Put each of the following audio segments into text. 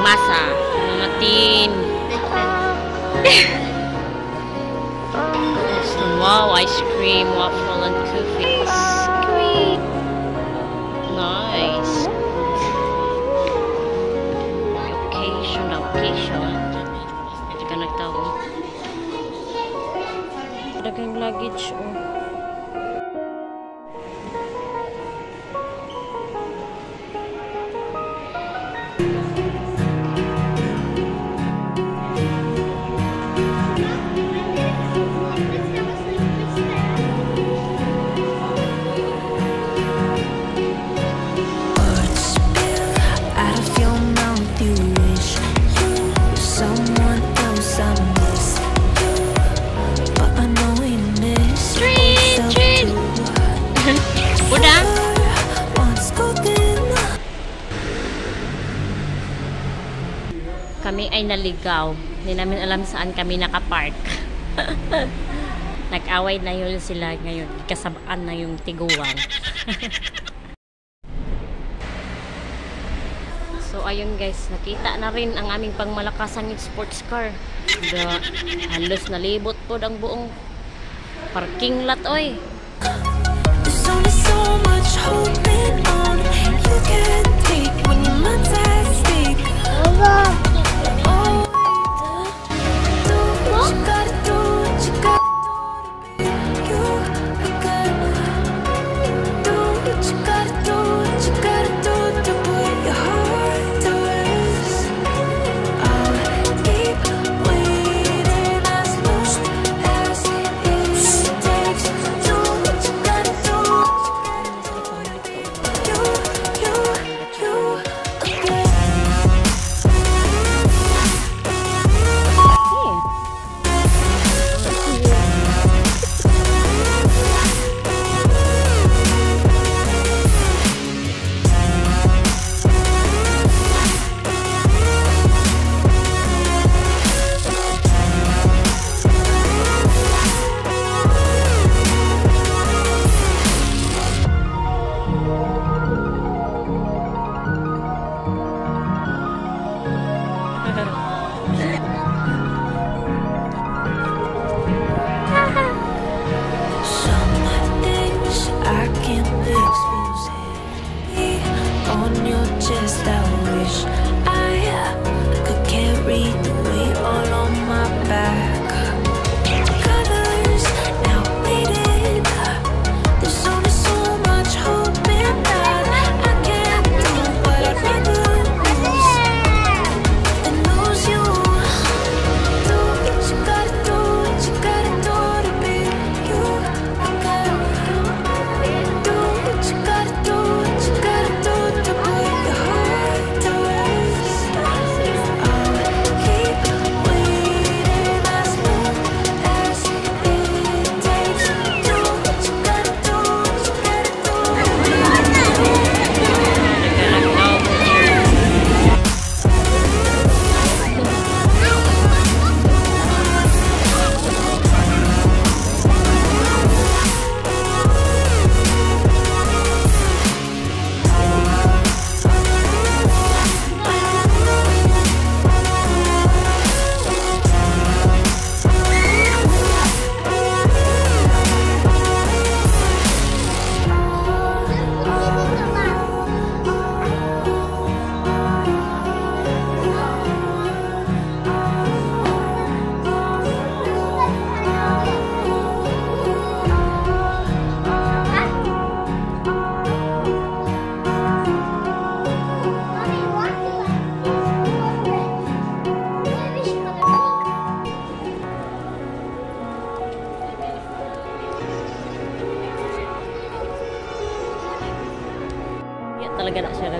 Masa, mga tin. wow, ice cream, waffle, and cookies. Great. Nice. Occasion, occasion. Ito ka nagtawag. Dagang luggage, oh. Naligaw. Hindi namin alam saan kami nakapark. Nag-away na yun sila ngayon. Kasabaan na yung tiguan. so, ayun guys. Nakita na rin ang aming pangmalakasang sports car. The, halos nalibot po ang buong parking lot, oy. There's only so much holding on you take when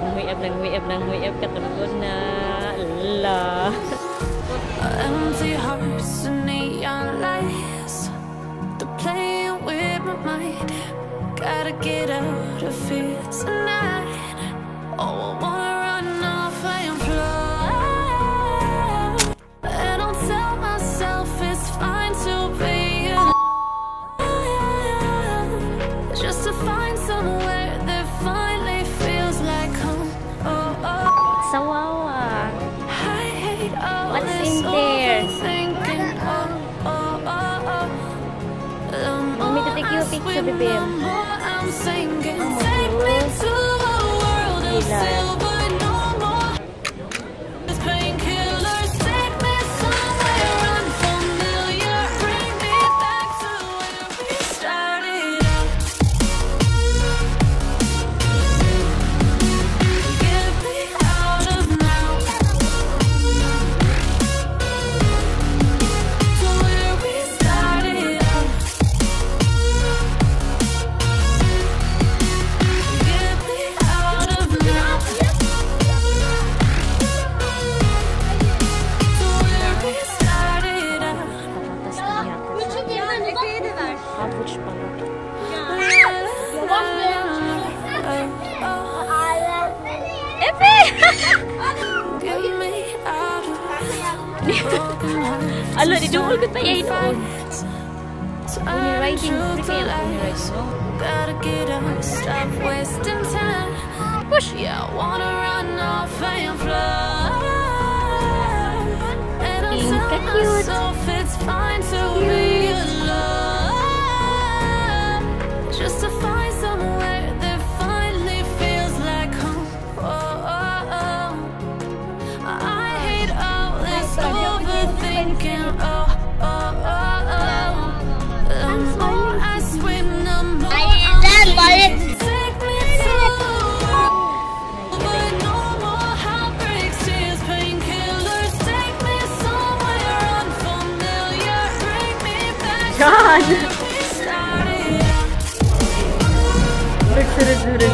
talaga na siya. Nanguyab, nanguyab, nanguyab. Katulog na. La. Empty hearts and neon lights. They're playing with my mind. Gotta get out of here tonight. Oh, I wanna BBM. Ang mga rules. Hindi. Gotta get up, stop wasting time. Wish yeah, I wanna run off and fly. And I'm telling myself it's fine to be alone. Just to find somewhere that finally feels like home. Oh, oh, oh. I hate all this overthinking. fun.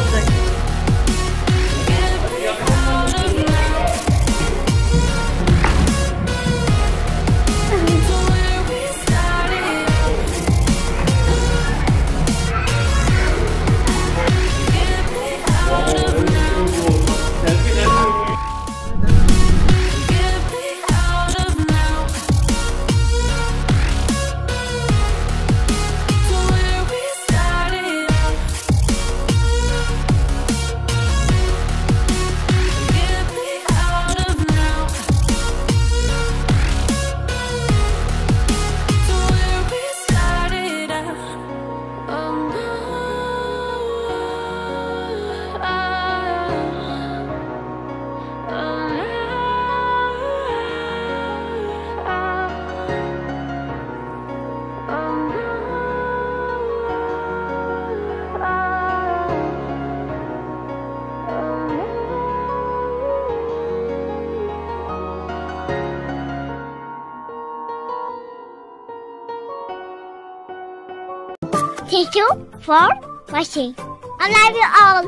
tissue for washing. I love you all.